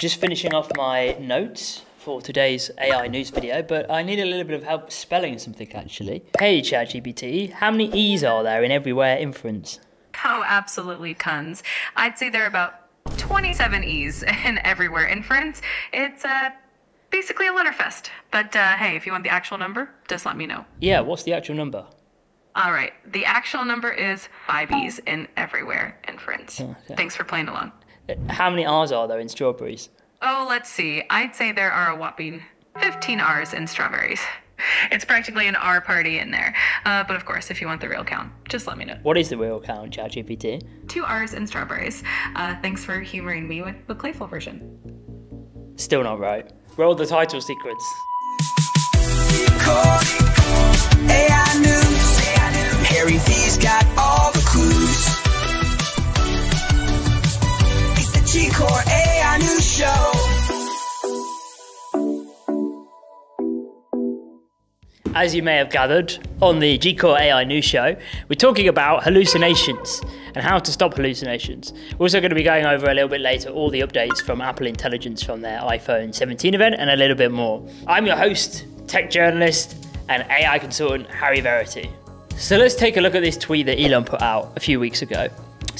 Just finishing off my notes for today's AI news video, but I need a little bit of help spelling something actually. Hey ChatGPT, how many E's are there in everywhere inference? Oh, absolutely tons. I'd say there are about 27 E's in everywhere inference. It's uh, basically a letter fest. But uh, hey, if you want the actual number, just let me know. Yeah, what's the actual number? All right, the actual number is five E's in everywhere inference. Okay. Thanks for playing along. How many R's are there in strawberries? Oh, let's see. I'd say there are a whopping 15 R's in strawberries. It's practically an R party in there. Uh, but of course, if you want the real count, just let me know. What is the real count, ChatGPT? Two R's in strawberries. Uh, thanks for humoring me with the playful version. Still not right. Roll the title sequence. AI news. Harry V's got all the clues. It's the Gcore AI News Show. As you may have gathered, on the Gcore AI News Show, we're talking about hallucinations and how to stop hallucinations. We're also going to be going over a little bit later all the updates from Apple Intelligence from their iPhone 17 event and a little bit more. I'm your host, tech journalist, and AI consultant Harry Verity. So let's take a look at this tweet that Elon put out a few weeks ago.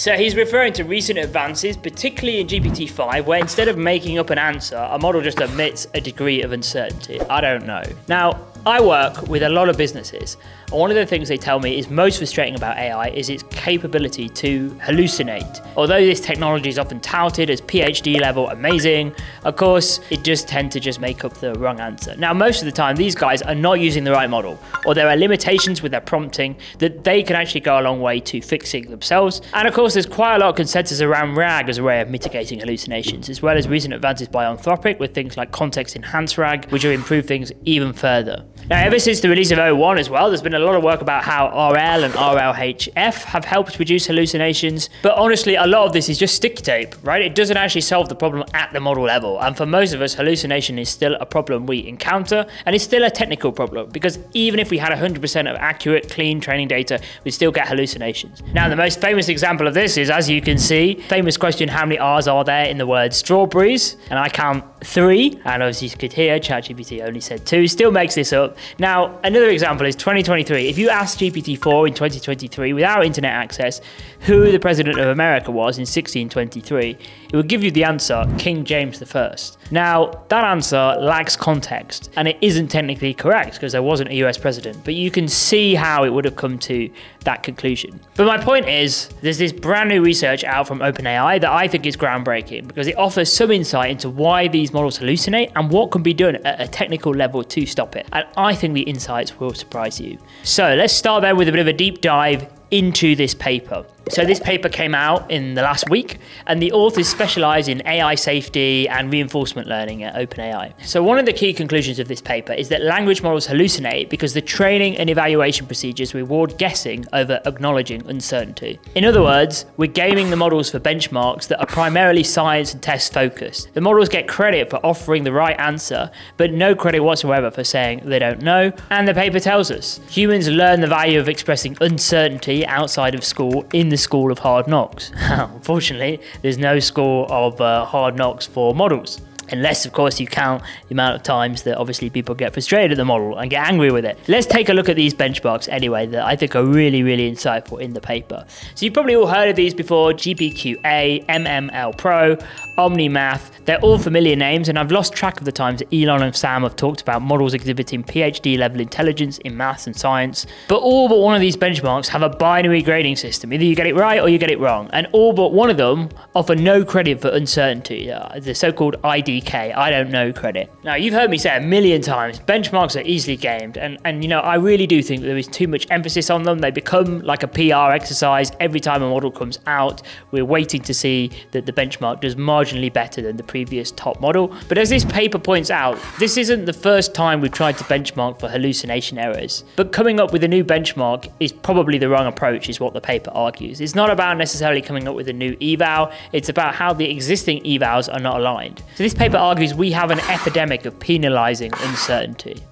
So he's referring to recent advances, particularly in GPT-5, where instead of making up an answer, a model just admits a degree of uncertainty. I don't know. Now, I work with a lot of businesses, and one of the things they tell me is most frustrating about AI is its capability to hallucinate. Although this technology is often touted as PhD level amazing, of course, it just tend to just make up the wrong answer. Now, most of the time, these guys are not using the right model, or there are limitations with their prompting that they can actually go a long way to fixing themselves. And of course, there's quite a lot of consensus around RAG as a way of mitigating hallucinations, as well as recent advances by Anthropic with things like context enhanced RAG, which have improved things even further. Now, ever since the release of O1 as well, there's been a lot of work about how RL and RLHF have helped reduce hallucinations. But honestly, a lot of this is just stick tape, right? It doesn't actually solve the problem at the model level. And for most of us, hallucination is still a problem we encounter, and it's still a technical problem because even if we had 100% of accurate, clean training data, we still get hallucinations. Now, the most famous example of this is, as you can see, famous question: How many R's are there in the word strawberries? And I count three, and obviously you could hear, ChatGPT only said two. Still makes this up. Now, another example is 2023. If you ask GPT-4 in 2023 without internet access who the president of America was in 1623, it would give you the answer King James I. Now, that answer lacks context, and it isn't technically correct because there wasn't a US president, but you can see how it would have come to that conclusion. But my point is, there's this brand new research out from OpenAI that I think is groundbreaking because it offers some insight into why these models hallucinate and what can be done at a technical level to stop it. And I think the insights will surprise you. So let's start there with a bit of a deep dive into this paper. So this paper came out in the last week, and the authors specialize in AI safety and reinforcement learning at OpenAI. So one of the key conclusions of this paper is that language models hallucinate because the training and evaluation procedures reward guessing over acknowledging uncertainty. In other words, we're gaming the models for benchmarks that are primarily science and test focused. The models get credit for offering the right answer, but no credit whatsoever for saying they don't know. And the paper tells us humans learn the value of expressing uncertainty outside of school in the school of hard knocks. Unfortunately, there's no school of uh, hard knocks for models. Unless, of course, you count the amount of times that obviously people get frustrated at the model and get angry with it. Let's take a look at these benchmarks anyway that I think are really, really insightful in the paper. So you've probably all heard of these before, GPQA, MMLU-Pro, OmniMath. They're all familiar names and I've lost track of the times Elon and Sam have talked about models exhibiting PhD level intelligence in maths and science. But all but one of these benchmarks have a binary grading system. Either you get it right or you get it wrong. And all but one of them offer no credit for uncertainty, uh, the so-called ID 30k. I don't know credit. Now, you've heard me say a million times, benchmarks are easily gamed. And, and you know, I really do think there is too much emphasis on them. They become like a PR exercise. Every time a model comes out, we're waiting to see that the benchmark does marginally better than the previous top model. But as this paper points out, this isn't the first time we've tried to benchmark for hallucination errors. But coming up with a new benchmark is probably the wrong approach, is what the paper argues. It's not about necessarily coming up with a new eval, it's about how the existing evals are not aligned. So this paper argues we have an epidemic of penalizing uncertainty.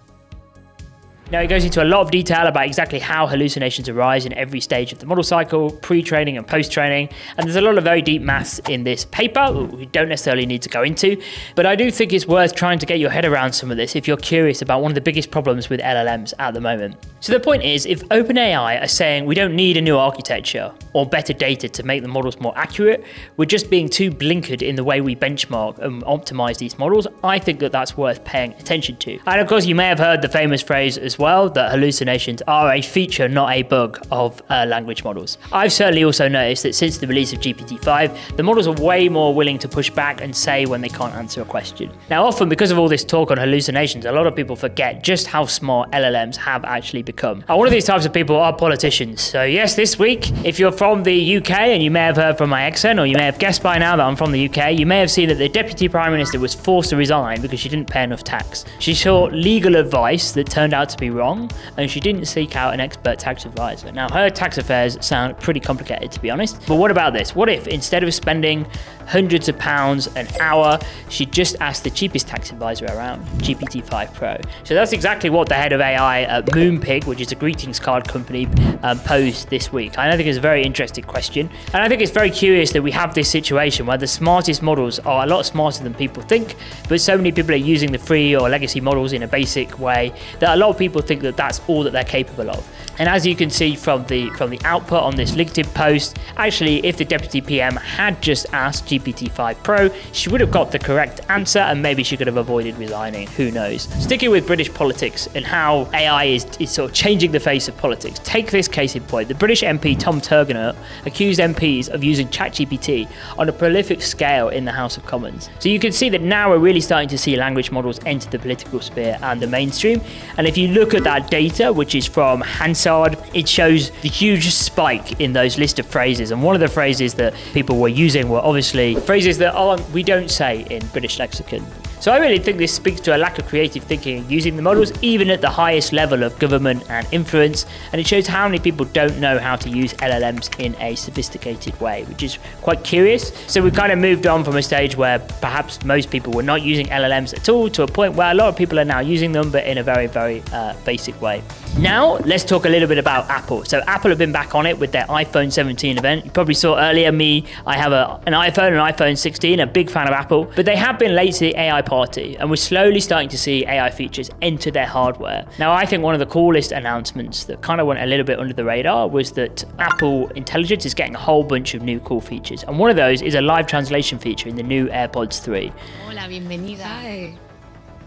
Now, it goes into a lot of detail about exactly how hallucinations arise in every stage of the model cycle, pre training and post training. And there's a lot of very deep maths in this paper we don't necessarily need to go into. But I do think it's worth trying to get your head around some of this if you're curious about one of the biggest problems with LLMs at the moment. So, the point is if OpenAI are saying we don't need a new architecture or better data to make the models more accurate, we're just being too blinkered in the way we benchmark and optimize these models, I think that that's worth paying attention to. And of course, you may have heard the famous phrase as well that hallucinations are a feature, not a bug of uh, language models. I've certainly also noticed that since the release of GPT-5, the models are way more willing to push back and say when they can't answer a question. Now, often because of all this talk on hallucinations, a lot of people forget just how smart LLMs have actually become. And one of these types of people are politicians. So yes, this week, if you're from the UK and you may have heard from my accent or you may have guessed by now that I'm from the UK, you may have seen that the Deputy Prime Minister was forced to resign because she didn't pay enough tax. She sought legal advice that turned out to be wrong and she didn't seek out an expert tax advisor. Now, her tax affairs sound pretty complicated to be honest, but what about this? What if instead of spending hundreds of pounds an hour. She just asked the cheapest tax advisor around, GPT-5 Pro. So that's exactly what the head of AI at Moonpig, which is a greetings card company, um, posed this week. I think it's a very interesting question. And I think it's very curious that we have this situation where the smartest models are a lot smarter than people think, but so many people are using the free or legacy models in a basic way that a lot of people think that that's all that they're capable of. And as you can see from the from the output on this LinkedIn post, actually, if the deputy PM had just asked GPT-5 Pro, she would have got the correct answer, and maybe she could have avoided resigning. Who knows? Sticking with British politics and how AI is, is sort of changing the face of politics. Take this case in point: the British MP Tom Tugendhat accused MPs of using ChatGPT on a prolific scale in the House of Commons. So you can see that now we're really starting to see language models enter the political sphere and the mainstream. And if you look at that data, which is from Hansard it shows the huge spike in those list of phrases. And one of the phrases that people were using were obviously phrases that oh, we don't say in British lexicon. So I really think this speaks to a lack of creative thinking using the models even at the highest level of government and influence, and it shows how many people don't know how to use LLMs in a sophisticated way, which is quite curious. So we've kind of moved on from a stage where perhaps most people were not using LLMs at all to a point where a lot of people are now using them, but in a very, very uh, basic way. Now, let's talk a little bit about Apple. So Apple have been back on it with their iPhone 17 event. You probably saw earlier me, I have a, an iPhone, an iPhone 16, a big fan of Apple, but they have been late to the AI party, and we're slowly starting to see AI features enter their hardware. Now, I think one of the coolest announcements that kind of went a little bit under the radar was that Apple Intelligence is getting a whole bunch of new cool features, and one of those is a live translation feature in the new AirPods 3. Hola, bienvenida. Hi.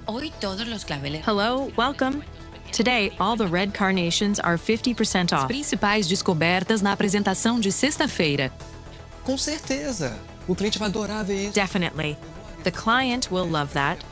Hoy todos los claveles. Hello, welcome. Today, all the red carnations are 50% off. Principais descobertas na apresentação de sexta-feira. Com certeza. O cliente vai adorar ver isso. Definitely. The client will love that.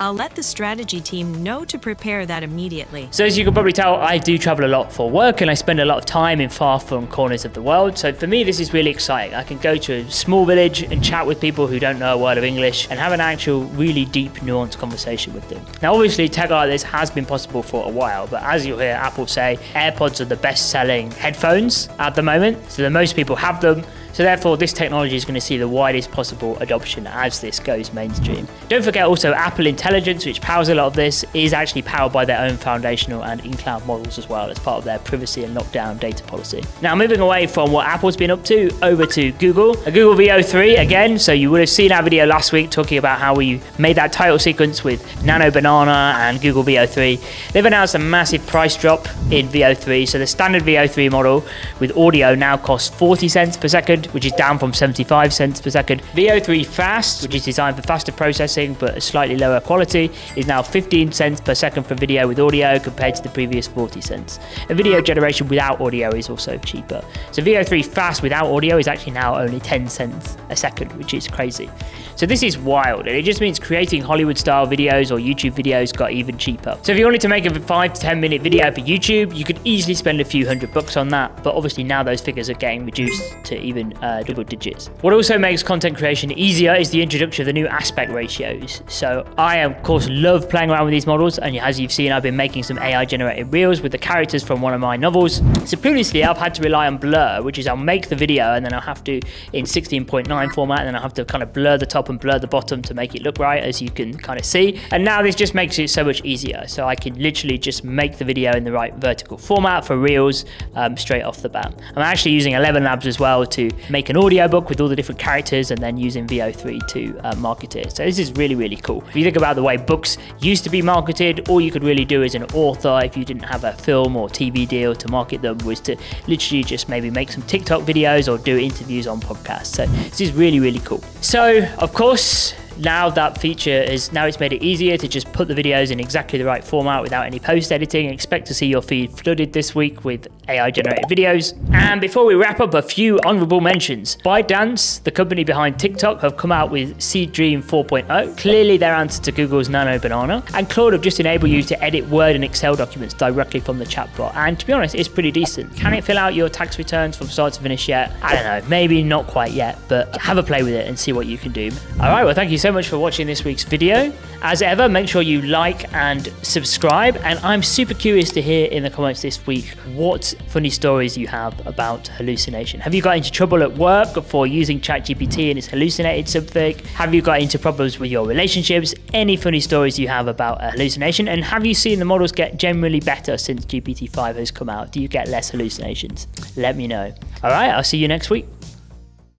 I'll let the strategy team know to prepare that immediately. So as you can probably tell, I do travel a lot for work and I spend a lot of time in far flung corners of the world. So for me, this is really exciting. I can go to a small village and chat with people who don't know a word of English and have an actual really deep, nuanced conversation with them. Now, obviously, tech like this has been possible for a while, but as you'll hear Apple say, AirPods are the best selling headphones at the moment. So the most people have them. So therefore, this technology is going to see the widest possible adoption as this goes mainstream. Don't forget also Apple Intelligence, which powers a lot of this, is actually powered by their own foundational and in-cloud models as well as part of their privacy and lockdown data policy. Now, moving away from what Apple's been up to, over to Google. A Google Veo 3 again. So you would have seen our video last week talking about how we made that title sequence with Nano Banana and Google Veo 3. They've announced a massive price drop in Veo 3. So the standard Veo 3 model with audio now costs 40 cents per second which is down from 75 cents per second. Veo 3 Fast, which is designed for faster processing but a slightly lower quality, is now 15 cents per second for video with audio compared to the previous 40 cents. And video generation without audio is also cheaper. So Veo 3 Fast without audio is actually now only 10 cents a second, which is crazy. So this is wild, and it just means creating Hollywood style videos or YouTube videos got even cheaper. So if you wanted to make a 5 to 10 minute video for YouTube, you could easily spend a few hundred bucks on that, but obviously now those figures are getting reduced to even uh, double digits. What also makes content creation easier is the introduction of the new aspect ratios. So I, of course, love playing around with these models, and as you've seen, I've been making some AI generated reels with the characters from one of my novels. So previously, I've had to rely on blur, which is I'll make the video and then I'll have to in 16.9 format, and then I'll have to kind of blur the top and blur the bottom to make it look right, as you can kind of see. And now this just makes it so much easier. So I can literally just make the video in the right vertical format for reels um, straight off the bat. I'm actually using ElevenLabs as well to make an audiobook with all the different characters and then using Veo 3 to uh, market it. So this is really, really cool. If you think about the way books used to be marketed, all you could really do as an author, if you didn't have a film or TV deal to market them, was to literally just maybe make some TikTok videos or do interviews on podcasts. So this is really, really cool. So, of course, now that feature is now it's made it easier to just put the videos in exactly the right format without any post editing. Expect to see your feed flooded this week with AI generated videos. And before we wrap up, a few honorable mentions. ByteDance, the company behind TikTok, have come out with Seedream 4.0. Clearly their answer to Google's Nano Banana. And Claude have just enabled you to edit Word and Excel documents directly from the chatbot. And to be honest, it's pretty decent. Can it fill out your tax returns from start to finish yet? I don't know, maybe not quite yet, but have a play with it and see what you can do. All right, well, thank you so much for watching this week's video. As ever, make sure you like and subscribe. And I'm super curious to hear in the comments this week what funny stories you have about hallucination. Have you got into trouble at work for using ChatGPT and it's hallucinated something? Have you got into problems with your relationships? Any funny stories you have about a hallucination? And have you seen the models get generally better since GPT-5 has come out? Do you get less hallucinations? Let me know. All right, I'll see you next week.